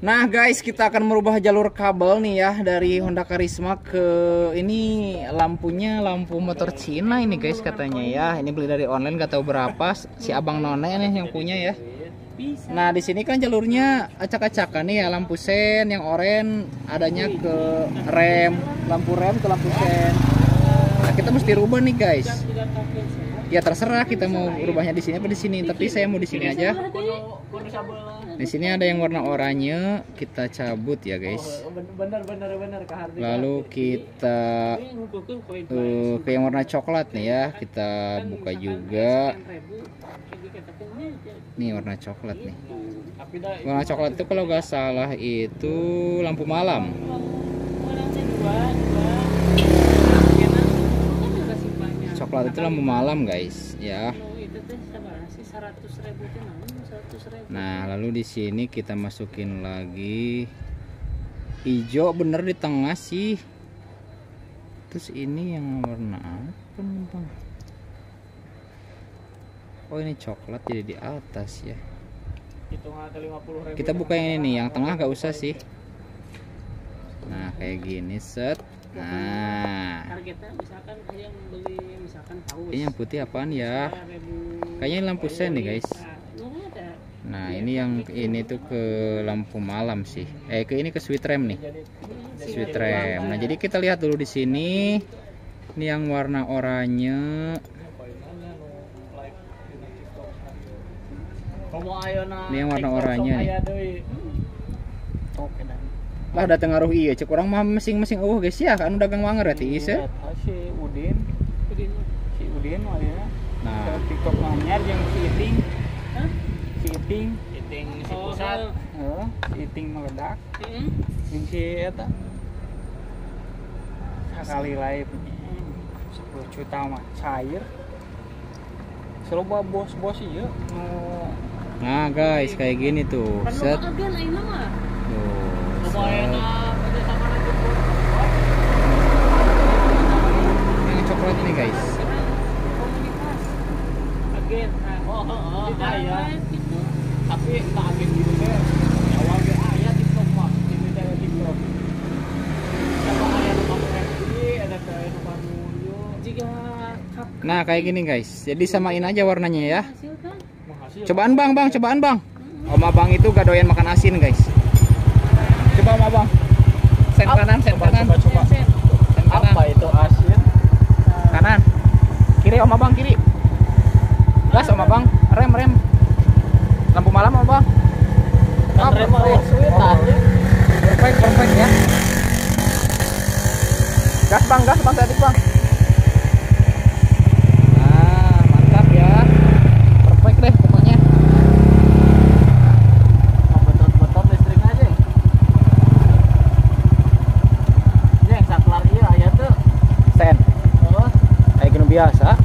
Nah guys, kita akan merubah jalur kabel nih ya dari Honda Karisma ke ini lampunya lampu motor Cina ini guys katanya ya. Ini beli dari online gak tahu berapa. Si Abang None nih yang punya ya. Nah di sini kan jalurnya acak-acakan nih ya lampu sen yang oranye adanya ke rem, lampu rem ke lampu sen. Nah kita mesti rubah nih guys. Ya terserah kita mau rubahnya di sini apa di sini, tapi saya mau di sini aja. Di sini ada yang warna oranye, kita cabut ya guys. Lalu kita uh, ke yang warna coklat nih ya, kita buka juga. Nih warna coklat nih. Warna coklat itu kalau nggak salah itu lampu malam. Coklat itu lampu malam guys ya. Nah, lalu di sini kita masukin lagi hijau bener di tengah sih. Terus ini yang warna apa nih, Bang? Oh, ini coklat jadi di atas ya. hitungan ke 50 ribu Kita buka yang ini nih, yang tengah nggak usah sih. Nah, kayak gini set. Nah, targetnya misalkan yang beli misalkan paus ini yang putih apaan ya? Kayaknya ini lampu sen nih, guys. nggak ada Nah, ini yang ini tuh ke lampu malam sih. Eh, ke ini ke switch rem nih. Switch rem. Nah, jadi kita lihat dulu di sini. Ini yang warna oranye. Ini yang warna oranye nih. Lah datang ngaruh iya, cek orang mah masing-masing eueuh guys ya, kan dagang wanger ya ti. Eta si Udin, si Udin ayeuna. Nah, TikTok nanyar yang si Iting. Hah? Si Iting, Iting si Oh, pusat si Iting meledak. Heeh. Yang si eta. Sekali live 10 juta mah cair. Seloba bos-bos ieu nu nah guys kayak gini tuh. Set. agen ayeuna mah Tuh. lumayan set. kerja sama aja Yang coklat ini guys. nah, Oh, gitu Tapi tak agen gitu. Awal ge ini ada kayak jika Nah, gini guys. Jadi samain aja warnanya ya. Cobaan Bang, Bang, cobaan Bang. Om Abang itu gak doyan makan asin, guys. Coba Om Abang. Sen kanan, sen Coba, kanan. coba, coba. Sen. kiri om abang kiri. Gas om abang. Rem rem. Lampu malam om abang. Kan rem sulit perfect perfect ya. Gas bang gas bang ah, tadi ya. bang biasa.